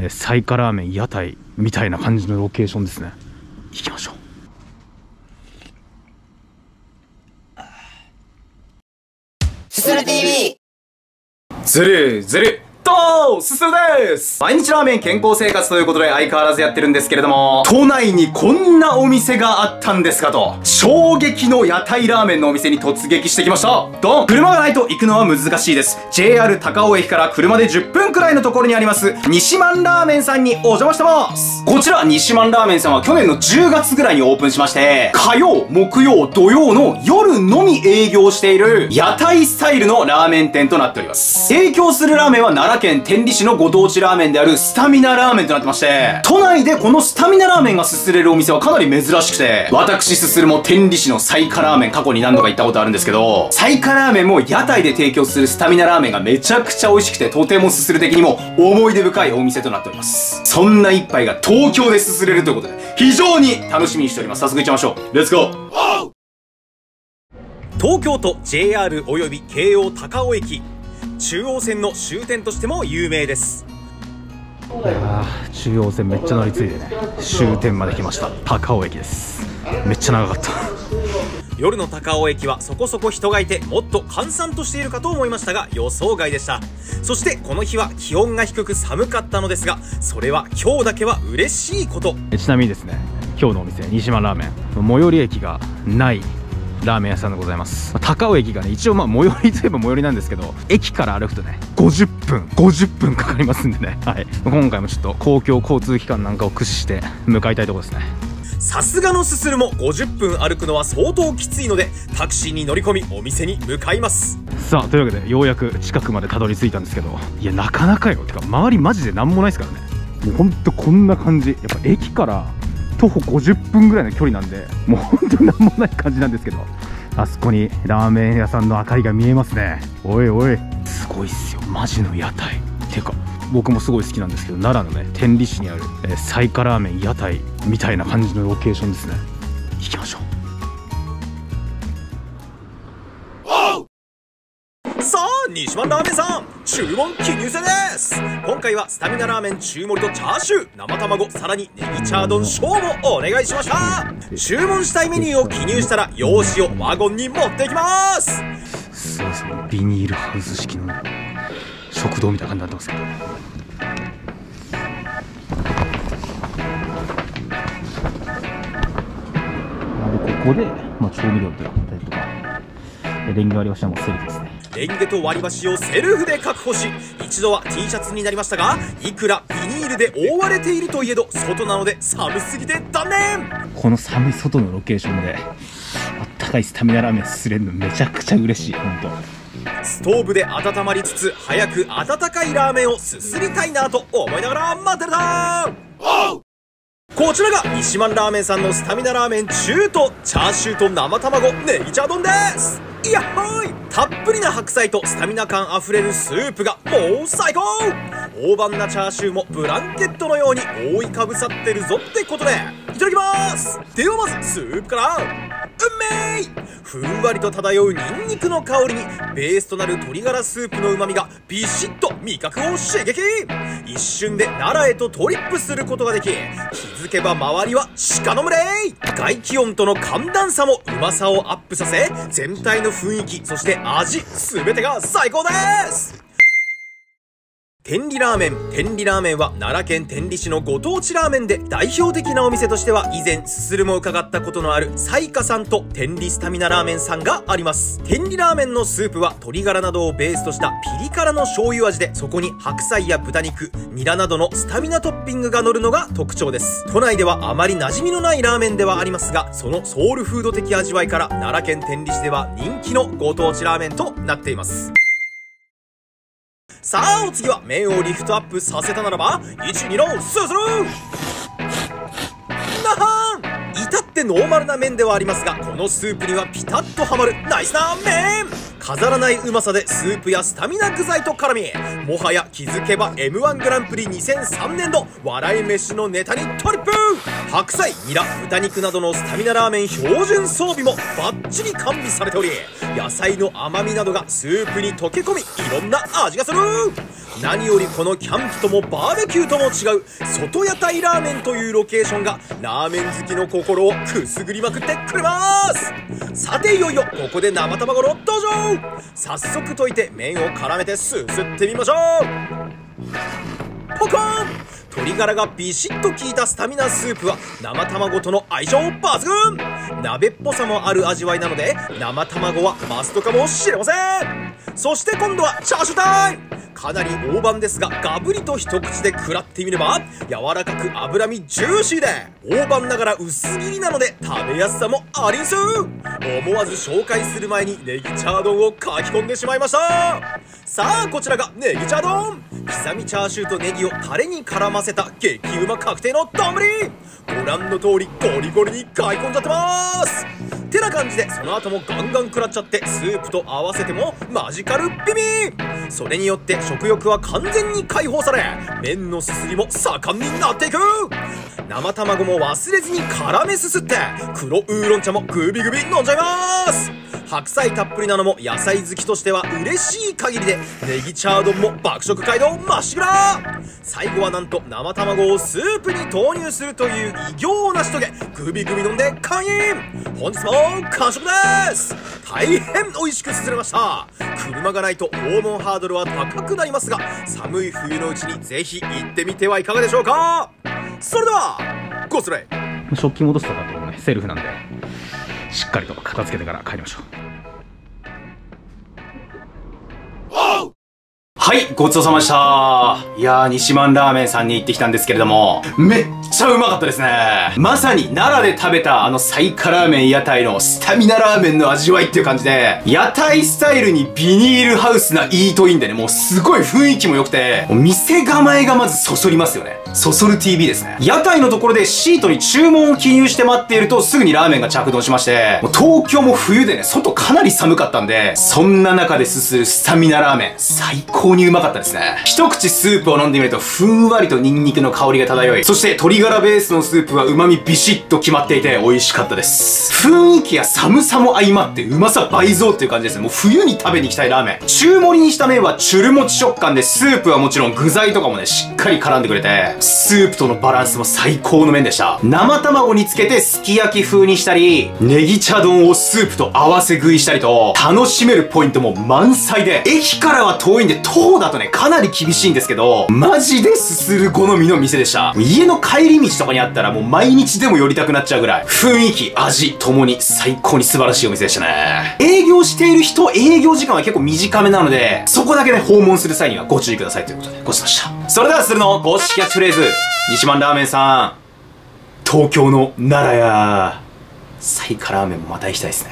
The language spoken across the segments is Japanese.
えー、サイカラーメン屋台みたいな感じのロケーションですね。行きましょう。すする TV! ずるずるとすすです毎日ラーメン健康生活ということで相変わらずやってるんですけれども、都内にこんなお店があったんですかと、衝撃の屋台ラーメンのお店に突撃してきましたドン車がないと行くのは難しいです。JR 高尾駅から車で10分くらいのところにあります、西満ラーメンさんにお邪魔してますこちら西満ラーメンさんは去年の10月ぐらいにオープンしまして、火曜、木曜、土曜の夜のみ営業している屋台スタイルのラーメン店となっております。提供するラーメンは奈良県天理市のご当地ラーメンであるスタミナラーメンとなってまして、都内でこのスタミナラーメンがすすれるお店はかなり珍しくて、私すするも天理市のサイカラーメン過去に何度か行ったことあるんですけど、サイカラーメンも屋台で提供するスタミナラーメンがめちゃくちゃ美味しくて、とてもすする的にも思い出深いお店となっております。そんな一杯が東京ですすれるということで、非常に楽しみにしております。早速行っちゃいましょう。レッツゴー東京都 JR および京王高尾駅中央線の終点としても有名です。いや中央線めっちゃ乗り継いでね。終点まで来ました。高尾駅です。めっちゃ長かった。夜の高尾駅はそこそこ人がいてもっと閑散としているかと思いましたが予想外でした。そしてこの日は気温が低く寒かったのですがそれは今日だけは嬉しいこと。ちなみにですね今日のお店西島ラーメン。最寄り駅がないラーメン屋さんでございます。高尾駅がね一応まあ最寄りといえば最寄りなんですけど駅から歩くとね50分50分かかりますんでね。はい。今回もちょっと公共交通機関なんかを駆使して向かいたいところですね。さすがのすするも50分歩くのは相当きついのでタクシーに乗り込みお店に向かいます。さあというわけでようやく近くまでたどり着いたんですけどいやなかなかよ。てか周りマジで何もないですからね。もうほんとこんな感じ。やっぱ駅から徒歩50分ぐらいの距離なんでもう本当に何もない感じなんですけどあそこにラーメン屋さんの明かりが見えますね。おいおい。すごいっすよ。マジの屋台。てか僕もすごい好きなんですけど奈良のね天理市にある、えー、サイカラーメン屋台みたいな感じのロケーションですね。西湾ラーメンさん。注文記入せです。今回はスタミナラーメン中盛りとチャーシュー。生卵さらにネギチャー丼小もお願いしました。注文したいメニューを記入したら用紙をワゴンに持っていきます。すいですねビニールハウス式の食堂みたいな感じになってますけど。ここで、まあ、調味料とかとかレンゲ割りはしたもセルフですね。レンゲと割り箸をセルフで確保し一度は T シャツになりましたがいくらビニールで覆われているといえど外なので寒すぎて断念。この寒い外のロケーションであったかいスタミナラーメンすれるのめちゃくちゃ嬉しい本当。ストーブで温まりつつ早く温かいラーメンをすすりたいなと思いながら待ってるなこちらが西満ラーメンさんのスタミナラーメン中とチャーシューと生卵ネギチャ丼ですいやっほい。たっぷりな白菜とスタミナ感あふれるスープがもう最高。大判なチャーシューもブランケットのように覆いかぶさってるぞってことでいただきます。ではまずスープから。うめい。ふんわりと漂うニンニクの香りにベースとなる鶏ガラスープの旨味がビシッと味覚を刺激。一瞬で奈良へとトリップすることができ気づけば周りは鹿の群れ。外気温との寒暖差もうまさをアップさせ全体の雰囲気そして味全てが最高です。天理ラーメン。天理ラーメンは奈良県天理市のご当地ラーメンで代表的なお店としては以前すするも伺ったことのあるサイカさんと天理スタミナラーメンさんがあります。天理ラーメンのスープは鶏ガラなどをベースとしたピリ辛の醤油味でそこに白菜や豚肉、ニラなどのスタミナトッピングが乗るのが特徴です。都内ではあまり馴染みのないラーメンではありますが、そのソウルフード的味わいから奈良県天理市では人気のご当地ラーメンとなっています。さあお次は麺をリフトアップさせたならば12のスズルなはん。至ってノーマルな麺ではありますがこのスープにはピタッとはまるナイスな麺飾らないうまさでスープやスタミナ具材と絡みもはや気づけば m 1グランプリ2003年度笑い飯のネタにトリップ。白菜ニラ豚肉などのスタミナラーメン標準装備もバッチリ完備されており野菜の甘みなどがスープに溶け込みいろんな味がする。何よりこのキャンプともバーベキューとも違う外屋台ラーメンというロケーションがラーメン好きの心をくすぐりまくってくれます。さていよいよここで生卵の登場早速溶いて麺を絡めてすすってみましょう。ポコン鶏ガラがビシッと効いたスタミナスープは生卵との相性抜群。鍋っぽさもある味わいなので生卵はマストかもしれません。そして今度はチャーシュータイム。かなり大判ですがガブリと一口で食らってみれば柔らかく脂身ジューシーで大判ながら薄切りなので食べやすさもありんす。思わず紹介する前にネギチャー丼を書き込んでしまいました。さあこちらがネギチャー丼刻みチャーシューとネギをタレに絡ませた激うま確定の丼。ご覧の通りゴリゴリに買い込んじゃってます。てな感じでその後もガンガン食らっちゃってスープと合わせてもマジカルビビそれによって食欲は完全に解放され麺のすすりも盛んになっていく。生卵も忘れずに絡めすすって黒ウーロン茶もグビグビ飲んじゃいます。白菜たっぷりなのも野菜好きとしては嬉しい限りでネギチャー丼も爆食街道まっしぐら。最後はなんと生卵をスープに投入するという偉業を成し遂げグビグビ飲んで開飲本日も完食です。大変美味しくすすれました。車がないと訪問ハードルは高くなりますが寒い冬のうちにぜひ行ってみてはいかがでしょうか。それではご失礼食器戻すとかともねセルフなんで。しっかりと片付けてから帰りましょうはい、ごちそうさまでした。いやー、西満ラーメンさんに行ってきたんですけれども、めっちゃうまかったですね。まさに奈良で食べたあのサイカラーメン屋台のスタミナラーメンの味わいっていう感じで、屋台スタイルにビニールハウスなイートインでね、もうすごい雰囲気も良くて、店構えがまずそそりますよね。そそる TV ですね。屋台のところでシートに注文を記入して待っているとすぐにラーメンが着丼しまして、もう東京も冬でね、外かなり寒かったんで、そんな中ですするスタミナラーメン、最高にうまかったですね。一口スープを飲んでみると、ふんわりとニンニクの香りが漂い、そして鶏ガラベースのスープは旨味ビシッと決まっていて美味しかったです。雰囲気や寒さも相まってうまさ倍増っていう感じですね。もう冬に食べに行きたいラーメン。中盛りにした麺はチュルもち食感で、スープはもちろん具材とかもね、しっかり絡んでくれて、スープとのバランスも最高の麺でした。生卵につけてすき焼き風にしたり、ネギ茶丼をスープと合わせ食いしたりと、楽しめるポイントも満載で、駅からは遠いんで、徒歩だとね、かなり厳しいんですけど、マジですする好みの店でした。家の帰り道とかにあったらもう毎日でも寄りたくなっちゃうぐらい、雰囲気、味ともに最高に素晴らしいお店でしたね。営業している人、営業時間は結構短めなので、そこだけね、訪問する際にはご注意くださいということで、ごちそうさまでした。それではするの公式キャッチフレーズ、西満ラーメンさん、東京の奈良屋、サイカラーメンもまた行きたいですね。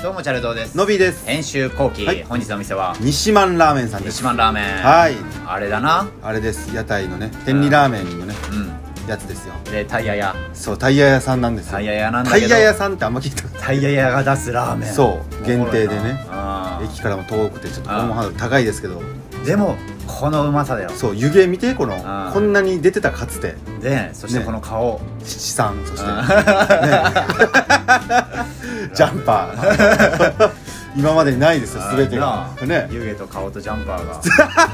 どうもチャルドーです。のびです。編集後期、はい。本日のお店は？西満ラーメンさんです。西満ラーメン。はい。あれだな。あれです。屋台のね天理ラーメンのね。うやつですよ。んでタイヤ屋。そうタイヤ屋さんなんですよ。タイヤ屋なんだタけど。イヤ屋さんってあんま聞いたことない。タイヤ屋が出すラーメン。そう限定でね。あ駅からも遠くてちょっとホームハードル高いですけど。ーでもこのうまさだよ。そう湯気見てこのあーこんなに出てたかつて。でそしてね。この顔、七三そして。ジャンパー 今までにないですよー全てながあ。ね。湯気と顔とジャンパー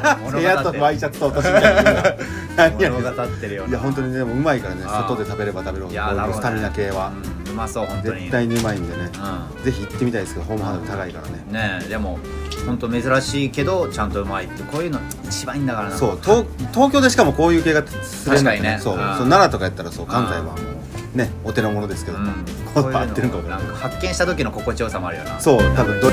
が。物 部屋とワイシャツと落としみたいな物語ってるよいや本当にねでもうまいからね外で食べれば食べるほどスタミナ系は。うんうまそう本当に。絶対にうまいんでね。うぜひ行ってみたいですけどホームハードル高いからね。んねえでも本当珍しいけどちゃんとうまいってこういうの一番いいんだからな。そう東東京でしかもこういう系が釣れるの確かにね。う。ん。そうそう奈良とかやったらそう関西はもうねお手の物ですけども、うん、ここう合ってるんか分からんのなんか発見した時の心地よさもあるよな。そう多分ど